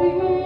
You.